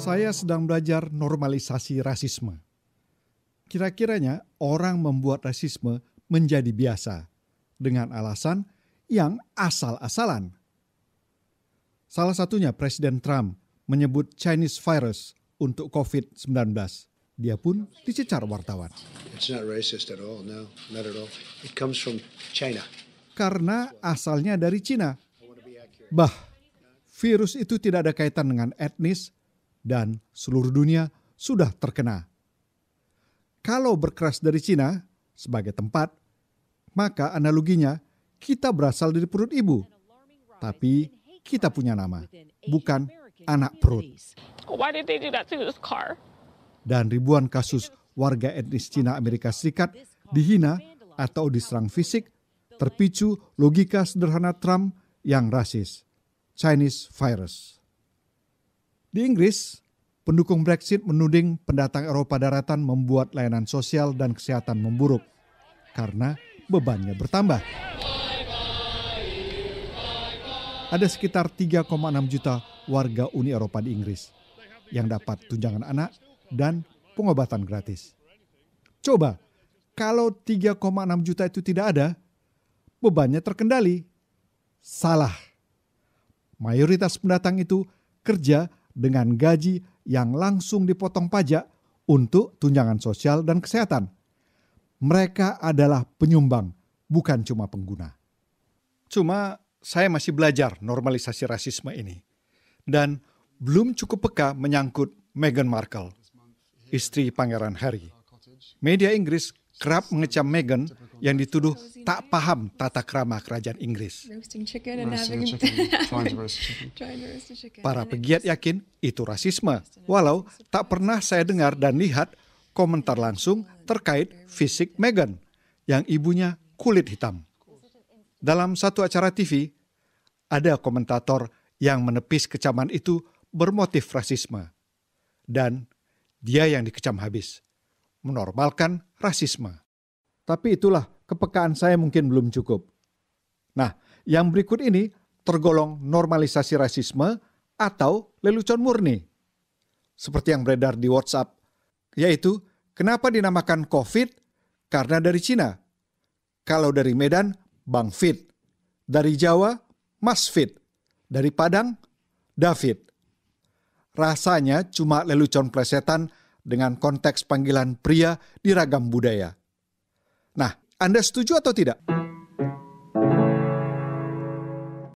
Saya sedang belajar normalisasi rasisme. Kira-kiranya orang membuat rasisme menjadi biasa dengan alasan yang asal-asalan. Salah satunya Presiden Trump menyebut Chinese virus untuk COVID-19. Dia pun dicecar wartawan. It's not racist at all. No, not at all. It comes from China. Karena asalnya dari Cina. Bah, virus itu tidak ada kaitan dengan etnis dan seluruh dunia sudah terkena. Kalau berkeras dari Cina sebagai tempat, maka analoginya kita berasal dari perut ibu. Tapi kita punya nama, bukan anak perut. Dan ribuan kasus warga etnis Cina Amerika Serikat dihina atau diserang fisik terpicu logika sederhana Trump yang rasis. Chinese virus. Di Inggris, pendukung Brexit menuding pendatang Eropa daratan membuat layanan sosial dan kesehatan memburuk karena bebannya bertambah. Ada sekitar 3,6 juta warga Uni Eropa di Inggris yang dapat tunjangan anak dan pengobatan gratis. Coba, kalau 3,6 juta itu tidak ada, bebannya terkendali. Salah. Mayoritas pendatang itu kerja dengan gaji yang langsung dipotong pajak untuk tunjangan sosial dan kesehatan. Mereka adalah penyumbang, bukan cuma pengguna. Cuma saya masih belajar normalisasi rasisme ini. Dan belum cukup peka menyangkut Meghan Markle, istri Pangeran Harry. Media Inggris kerap mengecam Meghan yang dituduh tak paham tata krama kerajaan Inggris. Para pegiat yakin itu rasisme, walau tak pernah saya dengar dan lihat komentar langsung terkait fisik Meghan yang ibunya kulit hitam. Dalam satu acara TV, ada komentator yang menepis kecaman itu bermotif rasisme. Dan dia yang dikecam habis, menormalkan rasisme. Tapi itulah kepekaan saya mungkin belum cukup. Nah, yang berikut ini tergolong normalisasi rasisme atau lelucon murni. Seperti yang beredar di WhatsApp, yaitu kenapa dinamakan COVID? Karena dari Cina. Kalau dari Medan, Bang Fit. Dari Jawa, Mas Fit. Dari Padang, David. Rasanya cuma lelucon plesetan dengan konteks panggilan pria di ragam budaya. Nah, Anda setuju atau tidak?